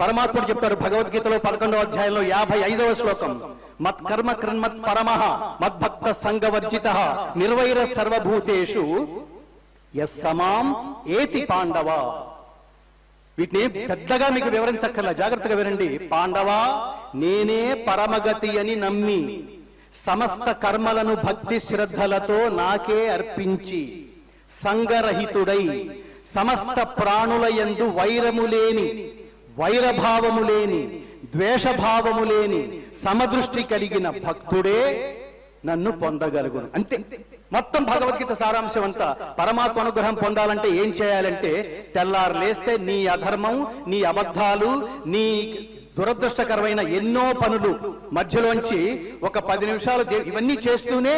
పరమాత్ముడు చెప్తాడు భగవద్గీతలో పదకొండవ అధ్యాయంలో యాభై ఐదవ శ్లోకం. మత్ కర్మ కృన్మత్ పరమః మద్భక్త సంగవర్జిత నిర్వైర సర్వభూతేషు ఎస్ సమాం ఏతి పాండవ. వీటిని పెద్దగా మీకు వివరించక్కర్లా జాగ్రత్తగా వినండి. పాండవ నేనే పరమగతి అని నమ్మి సమస్త కర్మలను భక్తి శ్రద్ధలతో నాకే అర్పించి సంగరహితుడై సమస్త ప్రాణుల యందు వైరము లేని వైరభావము లేని ద్వేషభావము లేని సమదృష్టి కలిగిన భక్తుడే నన్ను పొందగలుగును. అంతే. మొత్తం భగవద్గీత సారాంశం అంతా పరమాత్మ అనుగ్రహం పొందాలంటే ఏం చేయాలంటే తెల్లారు లేస్తే నీ అధర్మం నీ అబద్ధాలు నీ దురదృష్టకరమైన ఎన్నో పనులు మధ్యలోంచి ఒక పది నిమిషాలు ఇవన్నీ చేస్తూనే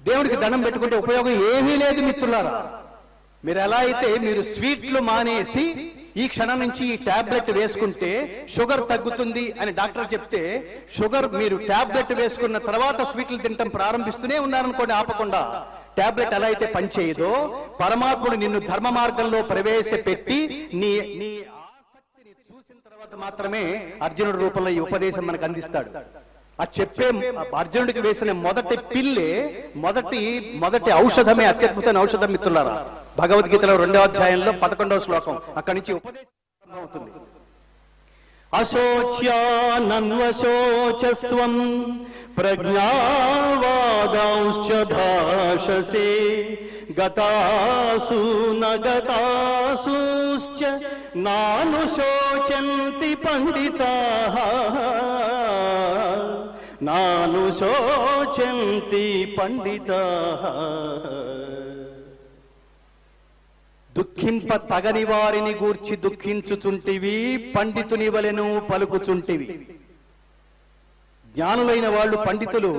దేవుడికి దండం పెట్టుకుంటే ఉపయోగం ఏమీ లేదు మిత్రులారా. మీరు ఎలా అయితే మీరు స్వీట్లు మానేసి ఈ క్షణం నుంచి ఈ టాబ్లెట్ వేసుకుంటే షుగర్ తగ్గుతుంది అని డాక్టర్ చెప్తే షుగర్ మీరు టాబ్లెట్ వేసుకున్న తర్వాత స్వీట్లు తినటం ప్రారంభిస్తూనే ఉన్నారనుకోండి ఆపకుండా. టాబ్లెట్ ఎలా అయితే పనిచేయదో పరమాత్ముడు నిన్ను ధర్మ మార్గంలో ప్రవేశపెట్టి నీ నీ ఆసక్తిని చూసిన తర్వాత మాత్రమే అర్జునుడి రూపంలో ఈ ఉపదేశం మనకు అందిస్తాడు. ఆ చెప్పే అర్జునుడికి వేసిన మొదటి పిల్లే మొదటి మొదటి ఔషధమే అత్యద్భుతమైన ఔషధం మిత్రులారా. భగవద్గీతలో రెండవ అధ్యాయంలో పదకొండవ శ్లోకం. అక్కడి నుంచి ఉపదేశం అవుతుంది. అశోచ్యానన్వశోచస్త్వం ప్రజ్ఞావాదాంశ్చ భాషసే గతాసు నగతాసూశ్చ నానుశోచంతి పండితాః. నాలు శోచంతి పండిత. దుఃఖింప తగని వారిని గూర్చి దుఃఖించుచుంటివి పండితుని వలెను పలుకుచుంటివి. జ్ఞానులైన వాళ్ళు పండితులు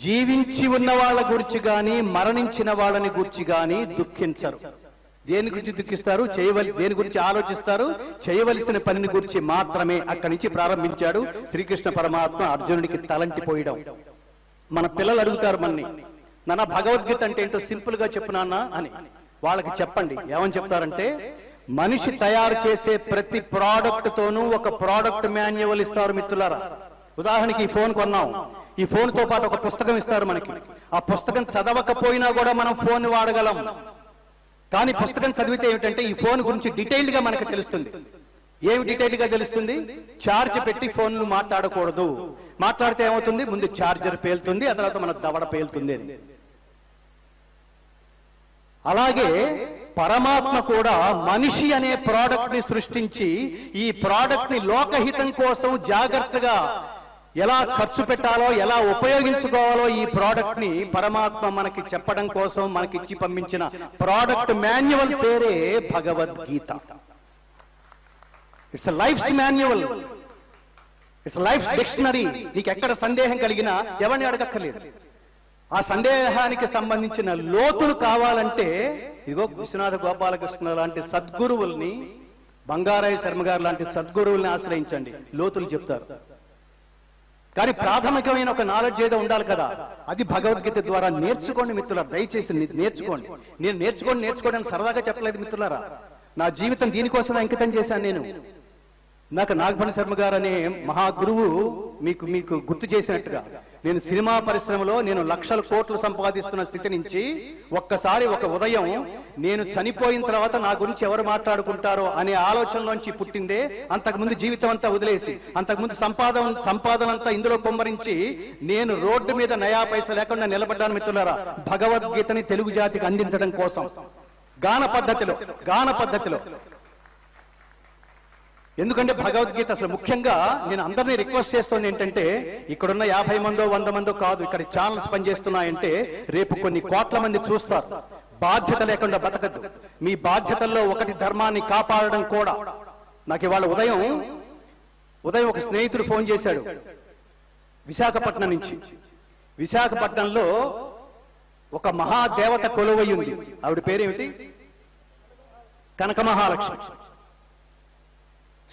జీవించి ఉన్న వాళ్ళ గురించి గాని మరణించిన వాళ్ళని గురించి గాని దుఃఖించరు. దేని గురించి దుఃఖిస్తారు? చేయవలి దేని గురించి ఆలోచిస్తారు? చేయవలసిన పనిని గురించి మాత్రమే అక్కడి నుంచి ప్రారంభించాడు శ్రీకృష్ణ పరమాత్మ అర్జునుడికి తలంటిపోయడం. మన పిల్లలు అడుగుతారు మనని నాన్న భగవద్గీత అంటే ఏంటో సింపుల్గా చెప్పు నాన్న అని. వాళ్ళకి చెప్పండి ఏమని చెప్తారంటే మనిషి తయారు చేసే ప్రతి ప్రోడక్ట్ తోనూ ఒక ప్రోడక్ట్ మాన్యువల్ ఇస్తారు మిత్రులారా. ఉదాహరణకి ఈ ఫోన్ కొన్నాం. ఈ ఫోన్తో పాటు ఒక పుస్తకం ఇస్తారు మనకి. ఆ పుస్తకం చదవకపోయినా కూడా మనం ఫోన్ వాడగలం. కానీ పుస్తకం చదివితే ఏమిటంటే ఈ ఫోన్ గురించి డీటెయిల్డ్గా మనకు తెలుస్తుంది. ఏమి డీటెయిల్గా తెలుస్తుంది? ఛార్జ్ పెట్టి ఫోన్ మాట్లాడకూడదు. మాట్లాడితే ఏమవుతుంది? ముందు ఛార్జర్ పేలుతుంది ఆ తర్వాత మన దవడ పేలుతుంది అని. అలాగే పరమాత్మ కూడా మనిషి అనే ప్రోడక్ట్ని సృష్టించి ఈ ప్రోడక్ట్ని లోకహితం కోసం జాగ్రత్తగా ఎలా ఖర్చు పెట్టాలో ఎలా ఉపయోగించుకోవాలో ఈ ప్రోడక్ట్ని పరమాత్మ మనకి చెప్పడం కోసం మనకి ఇచ్చి పంపించిన ప్రోడక్ట్ మాన్యువల్ పేరే Bhagavad Gita. It's life manual it's life dictionary నీకు ఎక్కడ సందేహం కలిగినా ఎవరిని అడగక్కర్లేదు. ఆ సందేహానికి సంబంధించిన లోతులు కావాలంటే ఇదిగో విశ్వనాథ గోపాలకృష్ణ లాంటి సద్గురువుల్ని బంగారాయ శర్మ గారు లాంటి సద్గురువుల్ని ఆశ్రయించండి. లోతులు చెప్తారు. కానీ ప్రాథమికమైన ఒక నాలెడ్జ్ ఏదో ఉండాలి కదా. అది భగవద్గీత ద్వారా నేర్చుకోండి మిత్రులారా. దయచేసి నేర్చుకోండి. నేను నేర్చుకోండి నేర్చుకోవడానికి సరదాగా చెప్పలేదు మిత్రులారా. నా జీవితం దీనికోసం అంకితం చేశాను నేను. నాకు నాగపణి శర్మ గారు అనే మహాగురువు మీకు మీకు గుర్తు చేసినట్టుగా నేను సినిమా పరిశ్రమలో నేను లక్షల కోట్లు సంపాదిస్తున్న స్థితి నుంచి ఒక్కసారి ఒక ఉదయం నేను చనిపోయిన తర్వాత నా గురించి ఎవరు మాట్లాడుకుంటారో అనే ఆలోచనలోంచి పుట్టిందే అంతకుముందు జీవితం అంతా వదిలేసి అంతకుముందు సంపాదన సంపాదన అంతా ఇందులో కొమ్మరించి నేను రోడ్డు మీద నయా పైస లేకుండా నిలబడ్డాను మిత్రులారా భగవద్గీతని తెలుగు జాతికి అందించడం కోసం. గాన పద్ధతిలో గాన పద్ధతిలో ఎందుకంటే భగవద్గీత అసలు ముఖ్యంగా నేను అందరినీ రిక్వెస్ట్ చేస్తుంది ఏంటంటే ఇక్కడున్న యాభై మందో వంద మందో కాదు ఇక్కడ ఛానల్స్ పనిచేస్తున్నాయంటే రేపు కొన్ని కోట్ల మంది చూస్తారు. బాధ్యత లేకుండా బతకద్దు. మీ బాధ్యతల్లో ఒకటి ధర్మాన్ని కాపాడడం కూడా. నాకు ఇవాళ ఉదయం ఉదయం ఒక స్నేహితుడు ఫోన్ చేశాడు విశాఖపట్నం నుంచి. విశాఖపట్నంలో ఒక మహాదేవత కొలువై ఉంది. ఆవిడ పేరేమిటి? కనక మహాలక్ష్మి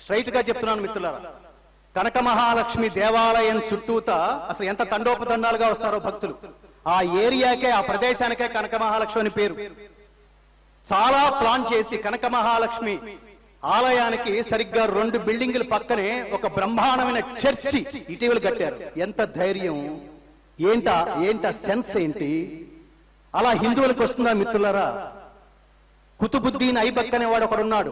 స్ట్రైట్గా చెప్తున్నాను మిత్రులారా. కనక మహాలక్ష్మి దేవాలయం చుట్టూత అసలు ఎంత తండోపతండాలుగా వస్తారో భక్తులు. ఆ ఏరియాకే ఆ ప్రదేశానికే కనక మహాలక్ష్మి అని పేరు. చాలా ప్లాన్ చేసి కనక మహాలక్ష్మి ఆలయానికి సరిగ్గా రెండు బిల్డింగుల పక్కనే ఒక బ్రహ్మాండమైన చర్చి ఇటీవల కట్టారు. ఎంత ధైర్యం! ఏంటా ఏంటా సెన్స్ ఏంటి? అలా హిందువులకు వస్తుందా మిత్రులరా? కుతుబుద్దీన్ ఐబక్ అనేవాడు ఒకడున్నాడు.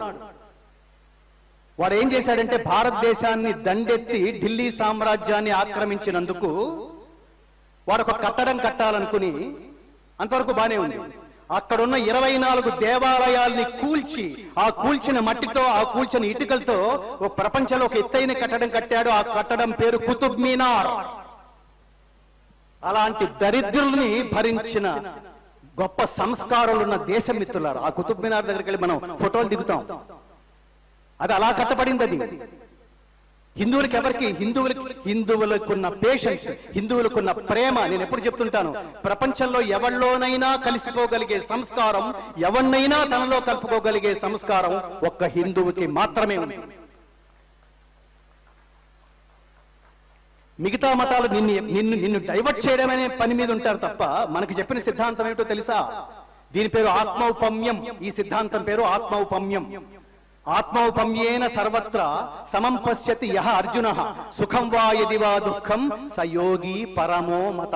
వాడు ఏం చేశాడంటే భారతదేశాన్ని దండెత్తి ఢిల్లీ సామ్రాజ్యాన్ని ఆక్రమించినందుకు వాడు ఒక కట్టడం కట్టాలనుకుని అంతవరకు బానే ఉంది. అక్కడున్న ఇరవై నాలుగు దేవాలయాల్ని కూల్చి ఆ కూల్చిన మట్టితో ఆ కూల్చిన ఇటుకలతో ఒక ప్రపంచంలో ఒక ఎత్తైన కట్టడం కట్టాడు. ఆ కట్టడం పేరు కుతుబ్ మీనార్. అలాంటి దరిద్రుల్ని భరించిన గొప్ప సంస్కారాలున్న దేశం మిత్రులారు ఆ కుతుబ్ మీనార్ దగ్గరికి వెళ్ళి మనం ఫోటోలు దిగుతాం. అది అలా కట్టబడింది అది. హిందువులకి ఎవరికి? హిందువులకి హిందువులకున్న పేషెన్స్ హిందువులకున్న ప్రేమ. నేను ఎప్పుడు చెప్తుంటాను ప్రపంచంలో ఎవరిలోనైనా కలిసిపోగలిగే సంస్కారం ఎవరినైనా తనలో కలుపుకోగలిగే సంస్కారం ఒక్క హిందువుకి మాత్రమే ఉంది. మిగతా మతాలు నిన్ను నిన్ను నిన్ను డైవర్ట్ చేయడం అనే పని మీద ఉంటారు తప్ప మనకు చెప్పిన సిద్ధాంతం ఏమిటో తెలుసా? దీని పేరు ఆత్మౌపమ్యం. ఈ సిద్ధాంతం పేరు ఆత్మౌపమ్యం. ఆత్మౌపమ్యేన సర్వత్ర సమం పశ్యతి యహ అర్జున. సుఖం వా యది వా దుఃఖం సయోగి పరమో మత.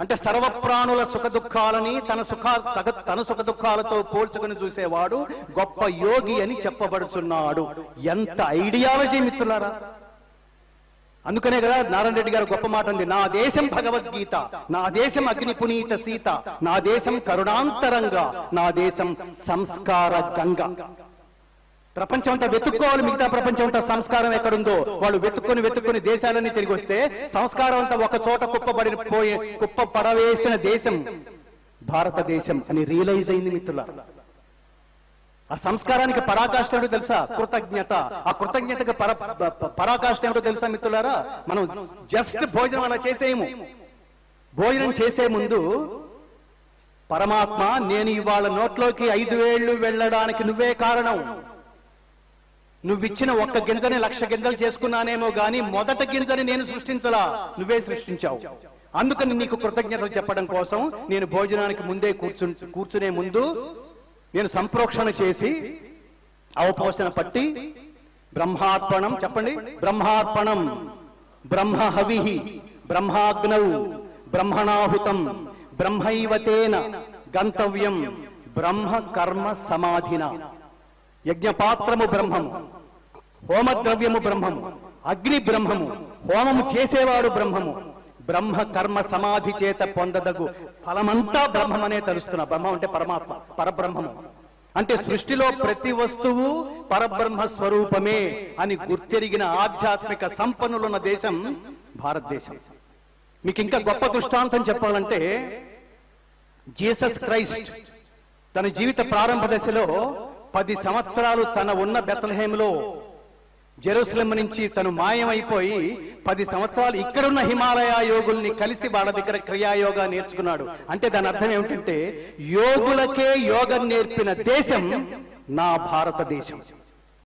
అంటే సర్వప్రాణుల సుఖ దుఃఖాలని తన సుఖ సగ తన సుఖ దుఃఖాలతో పోల్చుకుని చూసేవాడు గొప్ప యోగి అని చెప్పబడుచున్నాడు. ఎంత ఐడియాలజీ మిత్రులారా. అందుకనే కదా నారాయణ రెడ్డి గారు గొప్ప మాట ఉంది నా దేశం భగవద్గీత నా దేశం అగ్ని పునీత సీత నా దేశం కరుణాంతరంగా నా దేశం సంస్కార గంగ. ప్రపంచం అంతా వెతుక్కోవాలి మిగతా ప్రపంచం అంతా సంస్కారం ఎక్కడుందో. వాళ్ళు వెతుక్కొని వెతుక్కొని దేశాలన్నీ తిరిగి వస్తే సంస్కారం అంతా ఒక చోట కుప్పబడి పోయే కుప్ప పడవేసిన దేశం భారతదేశం అని రియలైజ్ అయింది మిత్రుల ఆ సంస్కారానికి పరాకాష్ఠ ఏమిటో తెలుసా? కృతజ్ఞత. ఆ కృతజ్ఞతకి పర పరాకాష్ఠ పరాకాష్ట ఏమిటో తెలుసా మిత్రులారా? మనం జస్ట్ భోజనం అలా చేసేయము. భోజనం చేసే ముందు పరమాత్మ నేను ఇవాళ నోట్లోకి ఐదు వేళ్ళు వెళ్ళడానికి నువ్వే కారణం. నువ్విచ్చిన ఒక్క గింజని లక్ష గింజలు చేసుకున్నానేమో గాని మొదట గింజని నేను సృష్టించలా. నువ్వే సృష్టించావు. అందుకని నీకు కృతజ్ఞతలు చెప్పడం కోసం నేను భోజనానికి ముందే కూర్చు కూర్చునే ముందు నేను సంప్రోక్షణ చేసి అవపోషణ పట్టి బ్రహ్మార్పణం చెప్పండి. బ్రహ్మార్పణం. బ్రహ్మ హవిహి బ్రహ్మాగ్నౌ. బ్రహ్మణాహుతం. బ్రహ్మైవతేన గంతవ్యం. బ్రహ్మ కర్మ సమాధిన. యజ్ఞపాత్రము బ్రహ్మము హోమద్రవ్యము బ్రహ్మము అగ్ని బ్రహ్మము హోమము చేసేవాడు బ్రహ్మము. బ్రహ్మ కర్మ సమాధి చేత పొందదగు ఫలమంతా బ్రహ్మమనే తెలుస్తున్నా బ్రహ్మం అంటే పరమాత్మ పరబ్రహ్మము. అంటే సృష్టిలో ప్రతి వస్తువు పరబ్రహ్మ స్వరూపమే అని గుర్తెరిగిన ఆధ్యాత్మిక సంపన్నులున్న దేశం భారతదేశం. మీకు ఇంకా గొప్ప దృష్టాంతం చెప్పాలంటే జీసస్ క్రైస్ట్ తన జీవిత ప్రారంభ దశలో పది సంవత్సరాలు తన ఉన్న బెత్తలహేములో జెరూసలం నుంచి తను మాయమైపోయి పది సంవత్సరాలు ఇక్కడున్న హిమాలయ యోగుల్ని కలిసి వాళ్ళ దగ్గర క్రియాయోగా నేర్చుకున్నాడు. అంటే దాని అర్థం ఏమిటంటే యోగులకే యోగం నేర్పిన దేశం నా భారతదేశం.